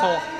好。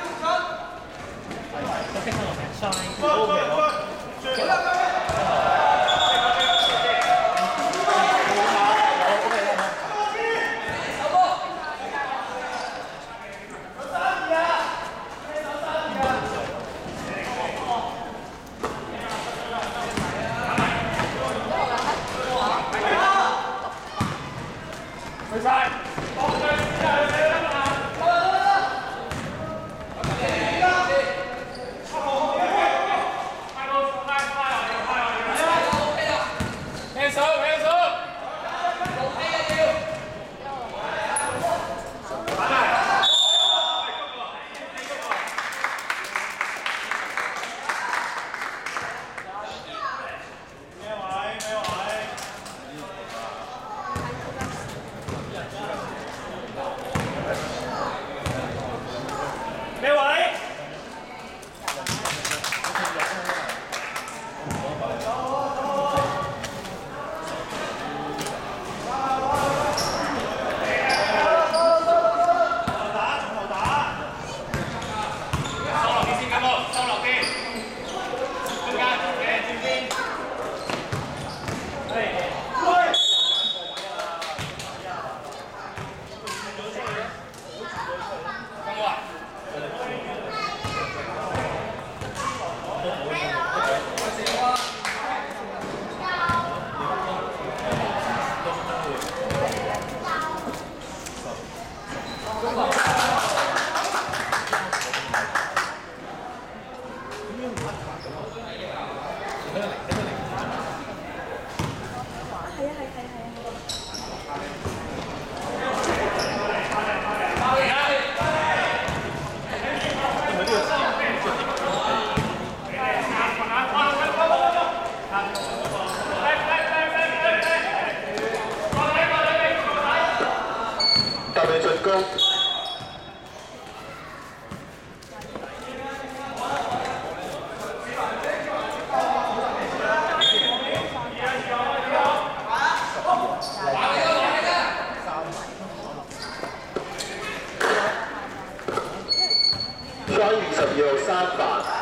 大队进攻。三二十二號三犯。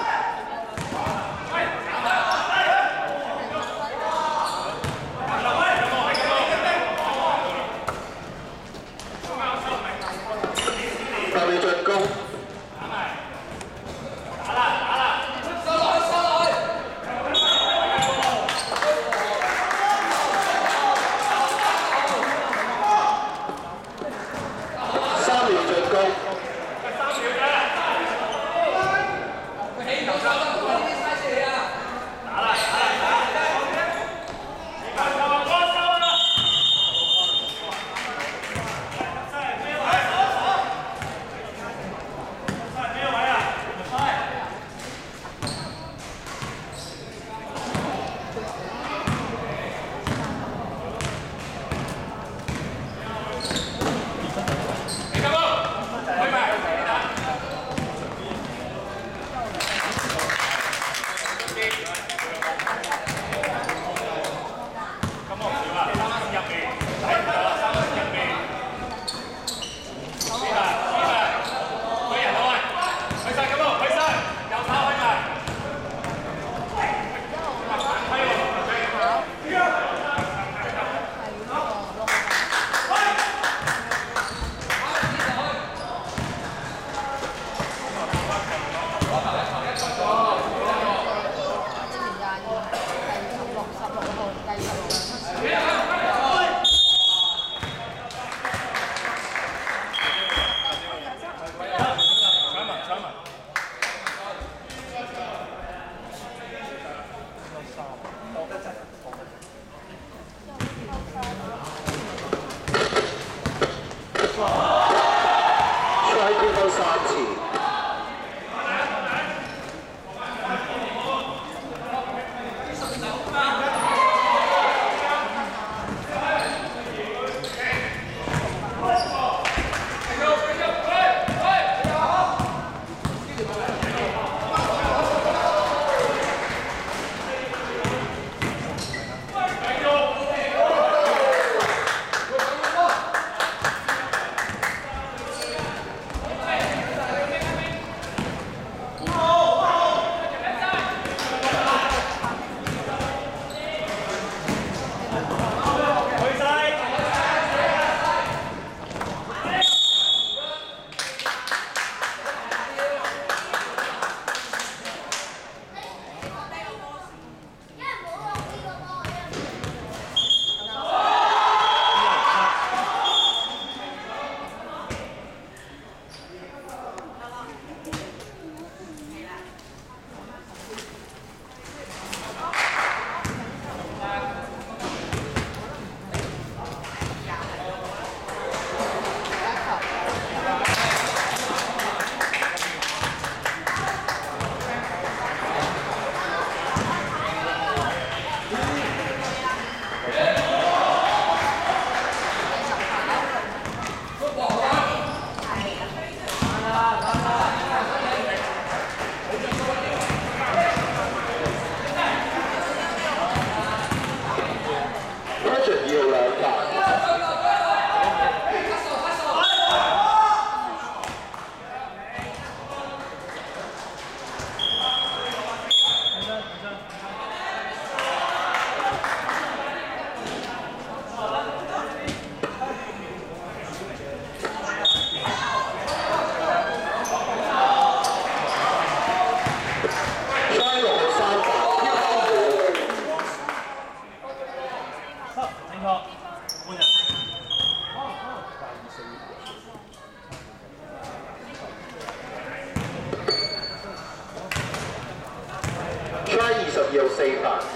Try 二十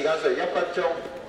時間剩一分鐘。